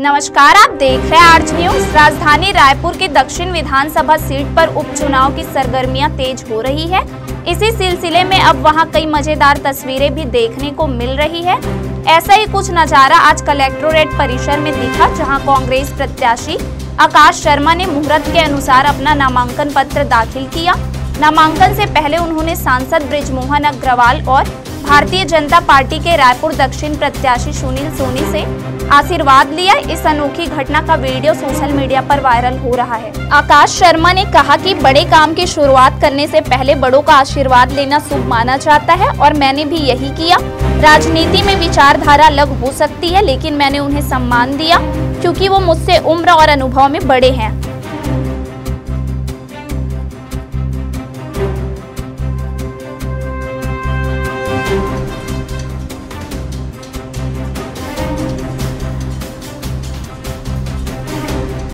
नमस्कार, आप देख रहे हैं आर्ज न्यूज़। राजधानी रायपुर के दक्षिण विधानसभा सीट पर उपचुनाव की सरगर्मियाँ तेज हो रही है। इसी सिलसिले में अब वहाँ कई मज़ेदार तस्वीरें भी देखने को मिल रही है। ऐसा ही कुछ नज़ारा आज कलेक्टोरेट परिसर में दिखा, जहाँ कांग्रेस प्रत्याशी आकाश शर्मा ने मुहूर्त के अनुसार अपना नामांकन पत्र दाखिल किया। नामांकन से पहले उन्होंने सांसद ब्रिजमोहन अग्रवाल और भारतीय जनता पार्टी के रायपुर दक्षिण प्रत्याशी सुनील सोनी से आशीर्वाद लिया। इस अनोखी घटना का वीडियो सोशल मीडिया पर वायरल हो रहा है। आकाश शर्मा ने कहा कि बड़े काम की शुरुआत करने से पहले बड़ों का आशीर्वाद लेना शुभ माना जाता है और मैंने भी यही किया। राजनीति में विचारधारा अलग हो सकती है, लेकिन मैंने उन्हें सम्मान दिया, क्योंकि वो मुझसे उम्र और अनुभव में बड़े हैं।